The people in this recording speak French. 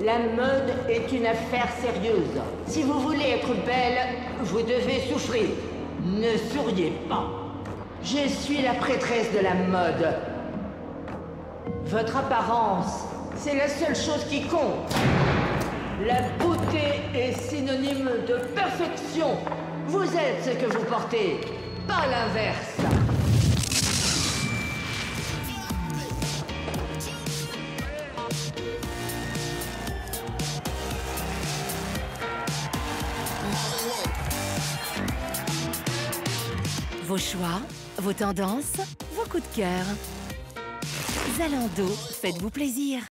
La mode est une affaire sérieuse. Si vous voulez être belle, vous devez souffrir. Ne souriez pas. Je suis la prêtresse de la mode. Votre apparence, c'est la seule chose qui compte. La beauté est synonyme de perfection. Vous êtes ce que vous portez, pas l'inverse. Vos choix, vos tendances, vos coups de cœur. Zalando, faites-vous plaisir.